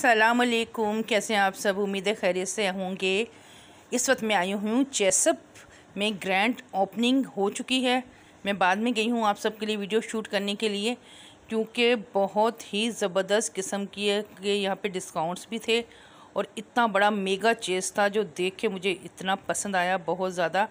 असलकुम कैसे हैं आप सब? उम्मीद खैरियत से होंगे। इस वक्त मैं आई हूँ चेसअप में ग्रैंड ओपनिंग हो चुकी है। मैं बाद में गई हूँ आप सब के लिए वीडियो शूट करने के लिए, क्योंकि बहुत ही ज़बरदस्त किस्म की यहाँ पे डिस्काउंट्स भी थे और इतना बड़ा मेगा चेस था जो देख के मुझे इतना पसंद आया बहुत ज़्यादा।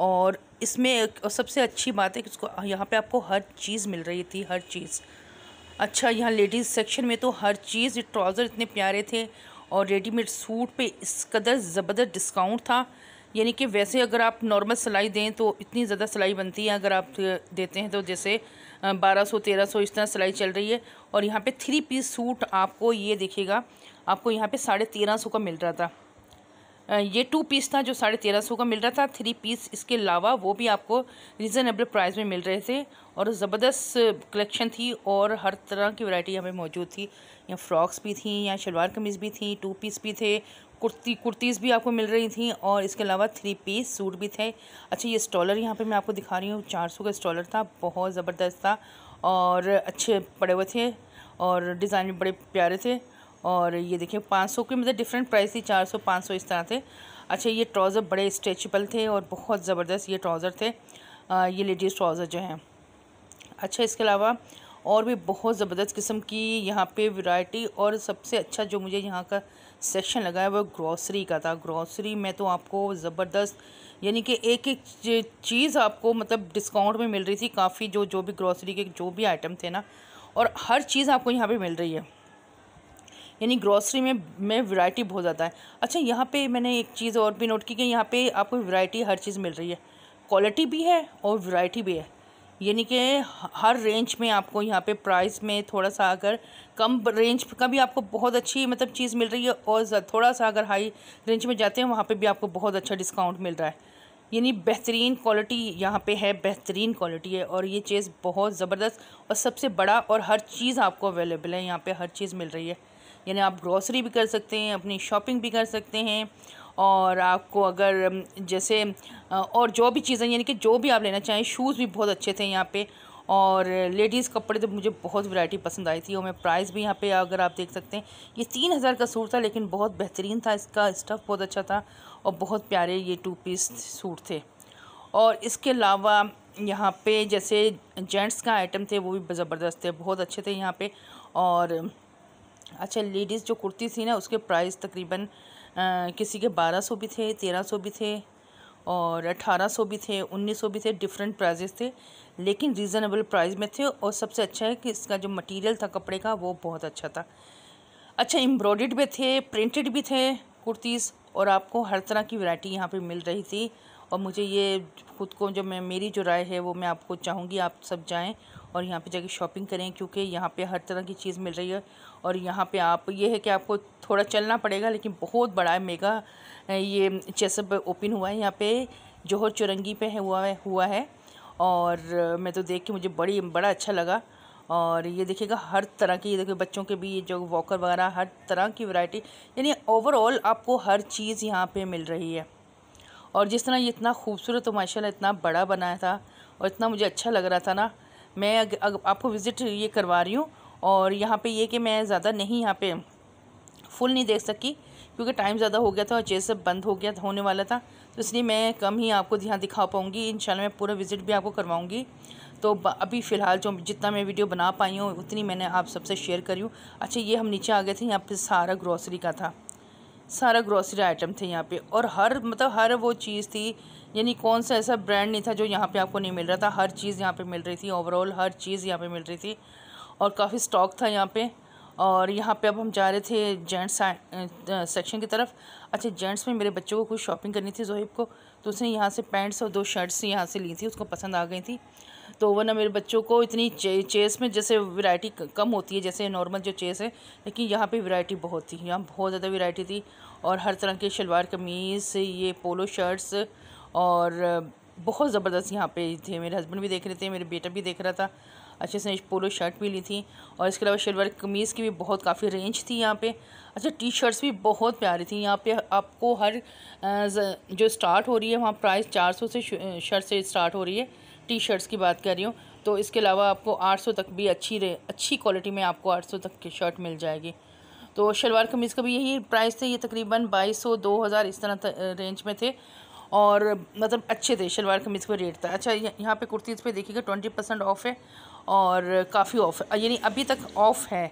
और इसमें सबसे अच्छी बात है कि उसको, यहाँ पर आपको हर चीज़ मिल रही थी, हर चीज़। अच्छा यहाँ लेडीज़ सेक्शन में तो हर चीज़ ट्राउज़र इतने प्यारे थे और रेडीमेड सूट पे इस कदर ज़बरदस्त डिस्काउंट था। यानी कि वैसे अगर आप नॉर्मल सिलाई दें तो इतनी ज़्यादा सिलाई बनती है, अगर आप देते हैं तो जैसे बारह सौ, तेरह सौ इस तरह सिलाई चल रही है। और यहाँ पे थ्री पीस सूट आपको ये देखिएगा, आपको यहाँ पे साढ़े तेरह सौ का मिल रहा था। ये टू पीस था जो साढ़े तेरह सौ का मिल रहा था। थ्री पीस इसके अलावा वो भी आपको रिजनेबल प्राइस में मिल रहे थे और ज़बरदस्त कलेक्शन थी और हर तरह की वैरायटी यहाँ पे मौजूद थी। यहाँ फ्रॉक्स भी थी, यहाँ शलवार कमीज़ भी थी टू पीस भी थे, कुर्ती, कुर्तीज़ भी आपको मिल रही थी और इसके अलावा थ्री पीस सूट भी थे। अच्छा ये स्टॉलर यहाँ पर मैं आपको दिखा रही हूँ, चार सौ का स्टॉलर था, बहुत ज़बरदस्त था और अच्छे पड़े हुए थे और डिज़ाइन भी बड़े प्यारे थे। और ये देखिए, पाँच सौ की मतलब डिफरेंट प्राइस थी, चार सौ, पाँच सौ इस तरह थे। अच्छा ये ट्राउज़र बड़े स्ट्रेचेबल थे और बहुत ज़बरदस्त ये ट्राउज़र थे। ये लेडीज़ ट्राउज़र जो हैं। अच्छा इसके अलावा और भी बहुत ज़बरदस्त किस्म की यहाँ पे वैरायटी और सबसे अच्छा जो मुझे यहाँ का सेक्शन लगा है, वो ग्रॉसरी का था। ग्रॉसरी में तो आपको ज़बरदस्त, यानी कि एक एक चीज़ आपको मतलब डिस्काउंट में मिल रही थी। काफ़ी जो जो भी ग्रॉसरी के जो भी आइटम थे ना, और हर चीज़ आपको यहाँ पे मिल रही है। यानी ग्रॉसरी में में वैरायटी बहुत ज़्यादा है। अच्छा यहाँ पे मैंने एक चीज़ और भी नोट की कि यहाँ पे आपको वैरायटी हर चीज़ मिल रही है। क्वालिटी भी है और वैरायटी भी है। यानी कि हर रेंज में आपको यहाँ पे प्राइस में थोड़ा सा अगर कम रेंज का भी आपको बहुत अच्छी मतलब चीज़ मिल रही है और थोड़ा सा अगर हाई रेंज में जाते हैं, वहाँ पे भी आपको बहुत अच्छा डिस्काउंट मिल रहा है। यानी बेहतरीन क्वालिटी यहाँ पे है, बेहतरीन क्वालिटी है और ये चीज़ बहुत ज़बरदस्त और सबसे बड़ा और हर चीज़ आपको अवेलेबल है। यहाँ पे हर चीज़ मिल रही है। यानी आप ग्रॉसरी भी कर सकते हैं, अपनी शॉपिंग भी कर सकते हैं और आपको अगर जैसे और जो भी चीज़ें, यानी कि जो भी आप लेना चाहें शूज़ भी बहुत अच्छे थे यहाँ पे और लेडीज़ कपड़े तो मुझे बहुत वैरायटी पसंद आई थी और मैं प्राइस भी यहाँ पे अगर आप देख सकते हैं, ये तीन हज़ार का सूट था लेकिन बहुत बेहतरीन था, इसका स्टफ़ बहुत अच्छा था और बहुत प्यारे ये टू पीस सूट थे। और इसके अलावा यहाँ पे जैसे जेंट्स का आइटम थे, वो भी ज़बरदस्त थे, बहुत अच्छे थे यहाँ पे और अच्छा लेडीज़ जो कुर्ती थी ना, उसके प्राइस तकरीबन किसी के बारह सौ भी थे, तेरह सौ भी थे और अठारह सौ भी थे, उन्नीस सौ भी थे डिफरेंट प्राइजेस थे, लेकिन रीज़नेबल प्राइस में थे और सबसे अच्छा है कि इसका जो मटेरियल था कपड़े का, वो बहुत अच्छा था। अच्छा एम्ब्रॉयड भी थे प्रिंटेड भी थे कुर्तीज़ और आपको हर तरह की वैरायटी यहाँ पे मिल रही थी। और मुझे ये खुद को जो मैं, मेरी जो राय है वो मैं आपको चाहूँगी आप सब जाएँ और यहाँ पे जाके शॉपिंग करें क्योंकि यहाँ पे हर तरह की चीज़ मिल रही है और यहाँ पे आप, ये है कि आपको थोड़ा चलना पड़ेगा लेकिन बहुत बड़ा है, मेगा ये चेसअप ओपन हुआ है यहाँ पे, जोहर चुरंगी पे है, हुआ है हुआ है और मैं तो देख के मुझे बड़ी, बड़ा अच्छा लगा और ये देखिएगा हर तरह की, ये देखिए बच्चों के भी जो वॉकर वगैरह, हर तरह की वैरायटी, यानी ओवरऑल आपको हर चीज़ यहाँ पे मिल रही है। और जिस तरह ये इतना खूबसूरत और माशाल्लाह इतना बड़ा बनाया था और इतना मुझे अच्छा लग रहा था ना मैं अग, अग, आपको विज़िट ये करवा रही हूँ और यहाँ पे ये कि मैं ज़्यादा नहीं यहाँ पे फुल नहीं देख सकी क्योंकि टाइम ज़्यादा हो गया था और जैसे बंद हो गया होने वाला था। तो इसलिए मैं कम ही आपको यहाँ दिखा पाऊँगी। इन मैं पूरा विज़िट भी आपको करवाऊँगी। तो अभी फ़िलहाल जो जितना मैं वीडियो बना पाई हूँ उतनी मैंने आप सबसे शेयर करी हूँ। अच्छा ये हम नीचे आ गए थे यहाँ पे सारा ग्रॉसरी का था। सारा ग्रॉसरी आइटम थे यहाँ पे। और हर मतलब हर वो चीज़ थी, यानी कौन सा ऐसा ब्रांड नहीं था जो यहाँ पे आपको नहीं मिल रहा था। हर चीज़ यहाँ पे मिल रही थी ओवरऑल हर चीज़ यहाँ पे मिल रही थी। और काफ़ी स्टॉक था यहाँ पे। और यहाँ पे अब हम जा रहे थे जेंट्स सेक्शन की तरफ़। अच्छा जेंट्स में मेरे बच्चों को कुछ शॉपिंग करनी थी जोहिब को। तो उसने यहाँ से पैंट्स और दो शर्ट्स यहाँ से ली थी, उसको पसंद आ गई थी। तो वरना मेरे बच्चों को इतनी चे, चेस में जैसे वैरायटी कम होती है जैसे नॉर्मल जो चेस है लेकिन यहाँ पे वैरायटी बहुत थी यहाँ बहुत ज़्यादा वैरायटी थी और हर तरह के शलवार कमीज़ ये पोलो शर्ट्स और बहुत ज़बरदस्त यहाँ पे थे मेरे हस्बैंड भी देख रहे थे मेरे बेटा भी देख रहा था अच्छे से पोलो शर्ट भी ली थी और इसके अलावा शलवार कमीज़ की भी बहुत काफ़ी रेंज थी यहाँ पे। अच्छा टी शर्ट्स भी बहुत प्यारी थी यहाँ पे आपको हर जो स्टार्ट हो रही है वहाँ प्राइस चार सौ से शर्ट से स्टार्ट हो रही है टी शर्ट्स की बात कर रही हूँ तो इसके अलावा आपको आठ सौ तक भी अच्छी रे, अच्छी क्वालिटी में आपको आठ सौ तक की शर्ट मिल जाएगी। तो शलवार कमीज़ का भी यही प्राइस थे, ये तकरीबन बाईस सौ, दो हज़ार इस तरह रेंज में थे और मतलब अच्छे थे, शलवार कमीज़ का रेट था। अच्छा यहाँ पे कुर्तीज़ पे देखिएगा ट्वेंटी परसेंट ऑफ़ है और काफ़ी ऑफ़ यानी अभी तक ऑफ़ है।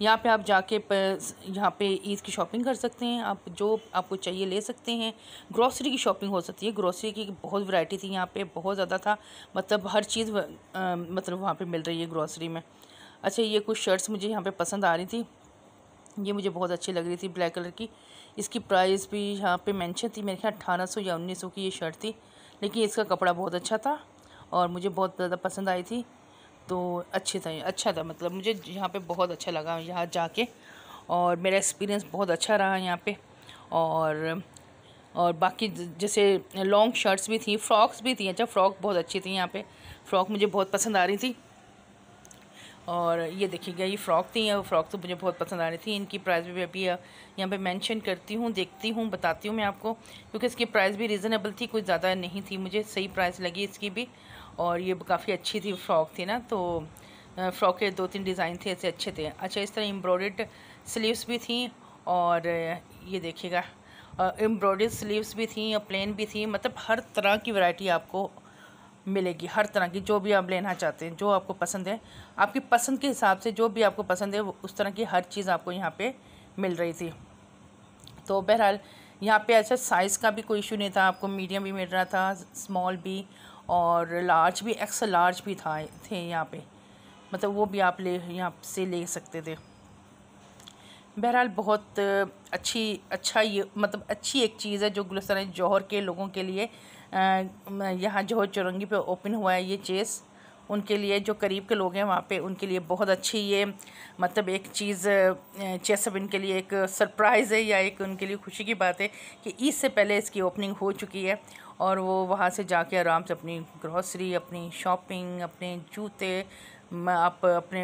यहाँ पे आप जाके यहाँ पे ईद की शॉपिंग कर सकते हैं। आप जो आपको चाहिए ले सकते हैं। ग्रॉसरी की शॉपिंग हो सकती है। ग्रॉसरी की बहुत वैरायटी थी यहाँ पे। बहुत ज़्यादा था। मतलब हर चीज़ मतलब वहाँ पे मिल रही है ग्रॉसरी में। अच्छा ये कुछ शर्ट्स मुझे यहाँ पे पसंद आ रही थी। ये मुझे बहुत अच्छी लग रही थी ब्लैक कलर की। इसकी प्राइस भी यहाँ पे मेंशन थी। मेरे ख्याल अठारह सौ या उन्नीस सौ की ये शर्ट थी। लेकिन इसका कपड़ा बहुत अच्छा था और मुझे बहुत ज़्यादा पसंद आई थी। तो अच्छे था अच्छा था मतलब मुझे यहाँ पे बहुत अच्छा लगा यहाँ जाके और मेरा एक्सपीरियंस बहुत अच्छा रहा यहाँ पे और और बाकी जैसे लॉन्ग शर्ट्स भी थी फ्रॉक्स भी थी अच्छा फ्रॉक बहुत अच्छी थी यहाँ पे फ्रॉक मुझे बहुत पसंद आ रही थी और ये देखिएगा ये फ़्रॉक थी फ़्रॉक तो मुझे बहुत पसंद आ रही थी, इनकी प्राइस भी अभी, यहाँ पे मेंशन करती हूँ, देखती हूँ, बताती हूँ मैं आपको, क्योंकि इसकी प्राइस भी रीज़नेबल थी कुछ ज़्यादा नहीं थी, मुझे सही प्राइस लगी इसकी भी और ये काफ़ी अच्छी थी फ्रॉक थी ना तो फ्रॉक के दो तीन डिज़ाइन थे, ऐसे अच्छे थे। अच्छा इस तरह एम्ब्रॉयड स्लीव्स भी थी और ये देखिएगा एम्ब्रॉयड स्लीव्स भी थी और प्लेन भी थी मतलब हर तरह की वैरायटी आपको मिलेगी, हर तरह की, जो भी आप लेना चाहते हैं, जो आपको पसंद है। आपकी पसंद के हिसाब से जो भी आपको पसंद है उस तरह की हर चीज़ आपको यहाँ पे मिल रही थी। तो बहरहाल, यहाँ पे ऐसा साइज़ का भी कोई इशू नहीं था, आपको मीडियम भी मिल रहा था स्मॉल भी और लार्ज भी एक्सल लार्ज भी था, थे यहाँ पे। मतलब वो भी आप ले, यहाँ से ले सकते थे। बहरहाल बहुत अच्छी अच्छा ये मतलब अच्छी एक चीज़ है जो गुलसरा जौहर के लोगों के लिए यहाँ जौहर चुरंगी पे ओपन हुआ है ये चेस उनके लिए, जो करीब के लोग हैं वहाँ पे, उनके लिए बहुत अच्छी ये मतलब एक चीज़ अब इनके लिए एक सरप्राइज़ है या एक उनके लिए खुशी की बात है कि ईद से पहले इसकी ओपनिंग हो चुकी है और वो वहाँ से जाके आराम से अपनी ग्रॉसरी, अपनी शॉपिंग, अपने जूते आप अपने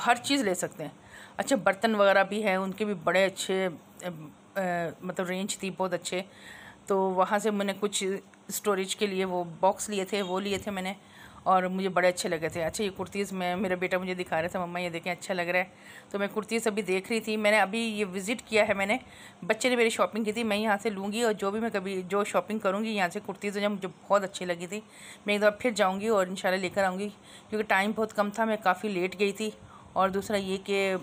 हर चीज़ ले सकते हैं। अच्छा बर्तन वगैरह भी है, उनके भी बड़े अच्छे मतलब रेंज थी, बहुत अच्छे। तो वहाँ से मैंने कुछ स्टोरेज के लिए वो बॉक्स लिए थे, वो लिए थे मैंने। और मुझे बड़े अच्छे लगे थे। अच्छा ये कुर्तीज़ में, मेरा बेटा मुझे दिखा रहे थे, मम्मा, ये देखें अच्छा लग रहा है। तो मैं कुर्तीज़ अभी देख रही थी। मैंने अभी ये विज़िट किया है मैंने, बच्चे ने मेरी शॉपिंग की थी, मैं यहाँ से लूँगी और जो भी मैं कभी, जो शॉपिंग करूँगी, यहाँ से कुर्तीज़ जो मुझे बहुत अच्छी लगी थी, मैं एक दफ़ा फिर जाऊँगी और इन लेकर आऊँगी, क्योंकि टाइम बहुत कम था, मैं काफ़ी लेट गई थी। और दूसरा ये कि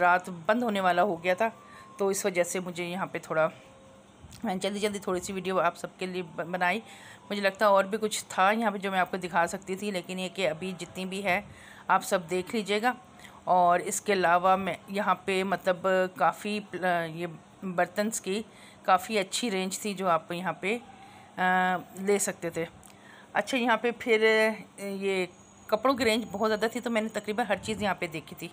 रात बंद होने वाला हो गया था तो इस वजह से मुझे यहाँ पर थोड़ा, मैंने जल्दी जल्दी थोड़ी सी वीडियो आप सबके लिए बनाई। मुझे लगता है और भी कुछ था यहाँ पे जो मैं आपको दिखा सकती थी, लेकिन ये कि अभी जितनी भी है, आप सब देख लीजिएगा। और इसके अलावा मैं यहाँ पे मतलब काफ़ी ये बर्तन्स की काफ़ी अच्छी रेंज थी जो आप यहाँ पे ले सकते थे। अच्छा यहाँ पे फिर ये कपड़ों की रेंज बहुत ज़्यादा थी तो मैंने तकरीबन हर चीज़ यहाँ पे देखी थी।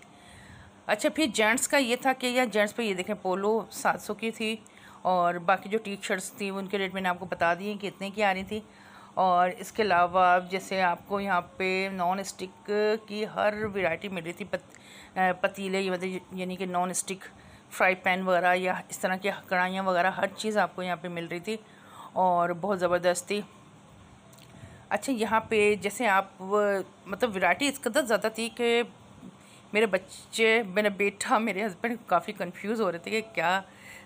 अच्छा फिर जेंट्स का ये था कि यह जेंट्स पे ये देखें, पोलो सात सौ की थी और बाकी जो टी शर्ट्स थी उनके रेट मैंने आपको बता दिए कि इतने की आ रही थी। और इसके अलावा जैसे आपको यहाँ पे नॉन स्टिक की हर वैरायटी मिल रही थी पत, पतीले मतलब यानी कि नॉन स्टिक फ्राई पैन वगैरह या इस तरह की कढ़ाइयाँ वगैरह हर चीज़ आपको यहाँ पे मिल रही थी और बहुत ज़बरदस्त थी। अच्छा यहाँ पे जैसे आप मतलब वैरायटी इस कदर ज़्यादा थी कि मेरे बच्चे मेरा बेटा मेरे हस्बैंड काफ़ी कंफ्यूज हो रहे थे कि क्या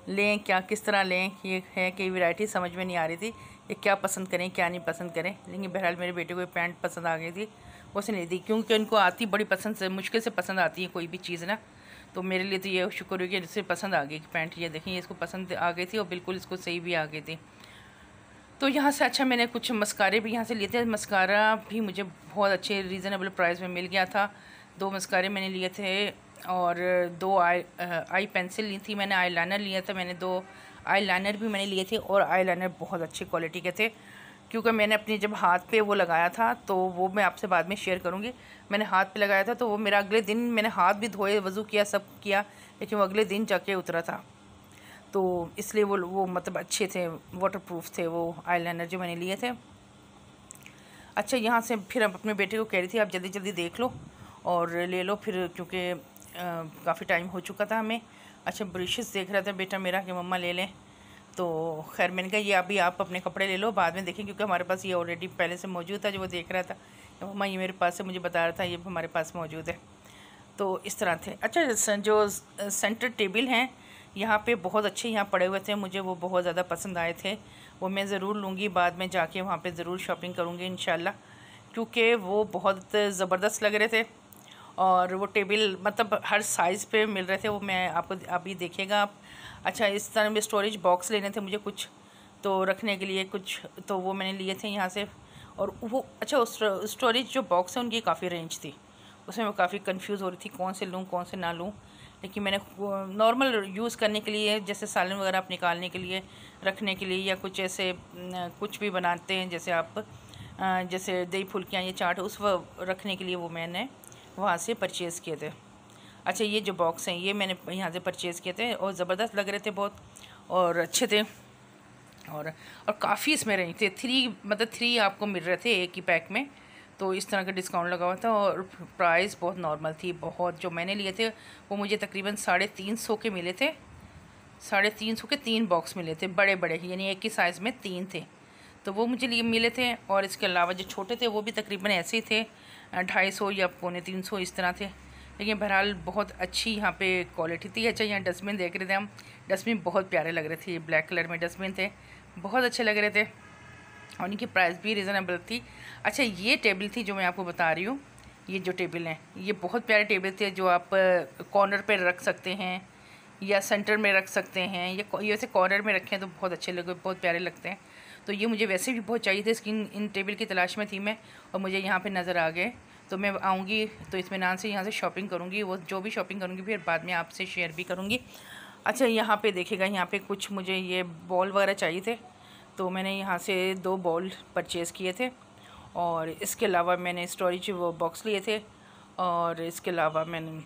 लें, क्या, किस तरह लें, ये है कि वैरायटी समझ में नहीं आ रही थी ये क्या पसंद करें, क्या नहीं पसंद करें। लेकिन बहरहाल मेरे बेटे को ये पैंट पसंद आ गई थी से नहीं दी, क्योंकि उनको आती बड़ी पसंद से, मुश्किल से पसंद आती है कोई भी चीज़ ना? तो मेरे लिए तो ये शुक्र है कि इससे पसंद आ गई पैंट ये देखें इसको पसंद आ गई थी और बिल्कुल इसको सही भी आ गई थी। तो यहाँ से अच्छा मैंने कुछ मस्कारे भी यहाँ से लिए थे। मस्कारा भी मुझे बहुत अच्छे रीज़नेबल प्राइस में मिल गया था। दो मस्कारे मैंने लिए थे और दो आई आई पेंसिल ली थी मैंने आई लाइनर लिया था मैंने दो। आई लाइनर भी मैंने लिए थे और आई लाइनर बहुत अच्छी क्वालिटी के थे। क्योंकि मैंने अपने जब हाथ पे वो लगाया था तो वो मैं आपसे बाद में शेयर करूँगी। मैंने हाथ पे लगाया था तो वो मेरा अगले दिन मैंने हाथ भी धोए, वज़ू किया, सब किया, लेकिन वो अगले दिन जाके उतरा था। तो इसलिए वो वो मतलब अच्छे थे वाटर प्रूफ थे वो आई लाइनर जो मैंने लिए थे। अच्छा यहाँ से फिर अपने बेटे को कह रही थी, आप जल्दी जल्दी देख लो और ले लो फिर, क्योंकि काफ़ी टाइम हो चुका था हमें। अच्छा ब्रशेस देख रहा था, बेटा, मेरा कि मम्मा ले लें? तो खैर, मैंने कहा, ये अभी आप अपने कपड़े ले लो, बाद में देखें, क्योंकि हमारे पास ये ऑलरेडी पहले से मौजूद था जो वो देख रहा था। मम्मा, ये मेरे पास से मुझे बता रहा था, ये हमारे पास मौजूद है। तो इस तरह थे। अच्छा जो सेंटर टेबल हैं, यहाँ पे बहुत अच्छे यहाँ पड़े हुए थे, मुझे वो बहुत ज़्यादा पसंद आए थे। वो मैं ज़रूर लूँगी, बाद में जाके वहाँ पे ज़रूर शॉपिंग करूँगी इन क्योंकि वो बहुत ज़बरदस्त लग रहे थे। और वो टेबल मतलब हर साइज़ पे मिल रहे थे, वो मैं आपको अभी देखिएगा आप। अच्छा इस तरह में स्टोरेज बॉक्स लेने थे मुझे कुछ तो रखने के लिए कुछ तो वो मैंने लिए थे यहाँ से। और वो अच्छा स्टोरेज जो बॉक्स है उनकी काफ़ी रेंज थी। उसमें मैं काफ़ी कंफ्यूज हो रही थी, कौन से लूँ, कौन से ना लूँ। लेकिन मैंने नॉर्मल यूज़ करने के लिए, जैसे सालन वगैरह आप निकालने के लिए, रखने के लिए या कुछ ऐसे कुछ भी बनाते हैं, जैसे आप जैसे दही फुल्कियाँ, या चाट, उस रखने के लिए वो मैंने वहाँ से परचेज़ किए थे। अच्छा ये जो बॉक्स हैं, ये मैंने यहाँ से परचेज़ किए थे और ज़बरदस्त लग रहे थे बहुत और अच्छे थे। और और काफ़ी इसमें रही थे। थ्री मतलब थ्री आपको मिल रहे थे एक ही पैक में। तो इस तरह का डिस्काउंट लगा हुआ था और प्राइस बहुत नॉर्मल थी, बहुत। जो मैंने लिए थे, वो मुझे तकरीबन साढ़े तीन सौ के मिले थे। साढ़े तीन सौ के तीन बॉक्स मिले थे बड़े बड़े यानी एक ही साइज़ में तीन थे। तो वो मुझे लिए, मिले थे और इसके अलावा जो छोटे थे, वो भी तकरीबन ऐसे ही थे। ढाई सौ या पौने तीन सौ इस तरह थे। लेकिन बहरहाल बहुत अच्छी यहाँ पे क्वालिटी थी। अच्छा यहाँ डस्टबिन देख रहे थे हम। डस्टबिन बहुत प्यारे लग रहे थे। ब्लैक कलर में डस्टबिन थे। बहुत अच्छे लग रहे थे। और इनकी प्राइस भी रिज़नेबल थी। अच्छा ये टेबल थी जो मैं आपको बता रही हूँ। ये जो टेबल है, ये बहुत प्यारे टेबल थे जो आप कॉर्नर पर रख सकते हैं या सेंटर में रख सकते हैं या ये वैसे कॉर्नर में रखें तो बहुत अच्छे लगे, बहुत प्यारे लगते हैं। तो ये मुझे वैसे भी बहुत चाहिए थे, स्किन इन टेबल की तलाश में थी मैं, और मुझे यहाँ पे नज़र आ गए। तो मैं आऊँगी तो इतमान से यहाँ से शॉपिंग करूँगी, वो जो भी शॉपिंग करूँगी, फिर बाद में आपसे शेयर भी करूँगी। अच्छा यहाँ पे देखेगा यहाँ पे कुछ मुझे ये बॉल वगैरह चाहिए थे तो मैंने यहाँ से दो बॉल परचेज़ किए थे, और इसके अलावा मैंने स्टोरेज वो बॉक्स लिए थे, और इसके अलावा मैंने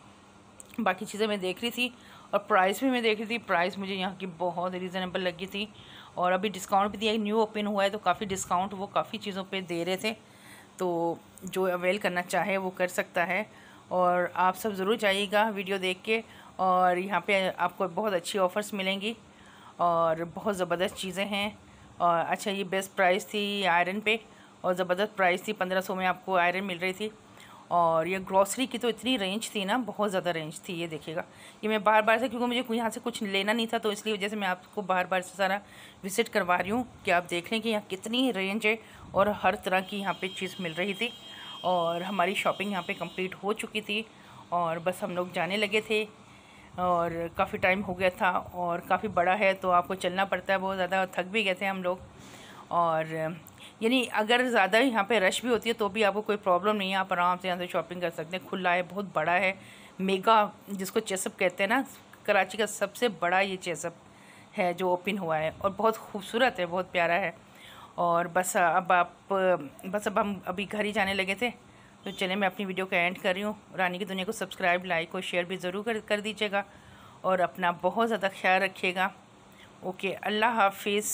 बाकी चीज़ें मैं देख रही थी, और प्राइस भी मैं देख रही थी। प्राइस मुझे यहाँ की बहुत रीज़नेबल लगी थी और अभी डिस्काउंट भी दिया न्यू ओपन हुआ है तो काफ़ी डिस्काउंट वो काफ़ी चीज़ों पे दे रहे थे। तो जो अवेल करना चाहे वो कर सकता है। और आप सब ज़रूर जाइएगा वीडियो देख के और यहाँ पे आपको बहुत अच्छी ऑफ़र्स मिलेंगी और बहुत ज़बरदस्त चीज़ें हैं। और अच्छा ये बेस्ट प्राइस थी आयरन पे और ज़बरदस्त प्राइस थी, पंद्रह सौ में आपको आयरन मिल रही थी। और ये ग्रॉसरी की तो इतनी रेंज थी ना, बहुत ज़्यादा रेंज थी, ये देखिएगा। ये मैं बार बार से, क्योंकि मुझे यहाँ से कुछ लेना नहीं था तो इसलिए वजह से मैं आपको बार बार से सारा विज़िट करवा रही हूँ कि आप देख लें कि यहाँ कितनी रेंज है और हर तरह की यहाँ पे चीज़ मिल रही थी। और हमारी शॉपिंग यहाँ पे कंप्लीट हो चुकी थी और बस हम लोग जाने लगे थे और काफ़ी टाइम हो गया था और काफ़ी बड़ा है तो आपको चलना पड़ता है, बहुत ज़्यादा थक भी गए थे हम लोग। और यानी अगर ज़्यादा यहाँ पे रश भी होती है तो भी आपको कोई प्रॉब्लम नहीं है। आप आराम से यहाँ से शॉपिंग कर सकते हैं। खुला है, बहुत बड़ा है। मेगा जिसको चेसअप कहते हैं ना, कराची का सबसे बड़ा ये चेसअप है जो ओपन हुआ है। और बहुत खूबसूरत है, बहुत प्यारा है। और बस अब आप, बस अब हम अभी घर ही जाने लगे थे। तो चले मैं अपनी वीडियो का एंड कर रही हूँ। रानी की दुनिया को सब्सक्राइब लाइक और शेयर भी ज़रूर कर कर दीजिएगा। और अपना बहुत ज़्यादा ख्याल रखिएगा। ओके अल्लाह हाफिज़।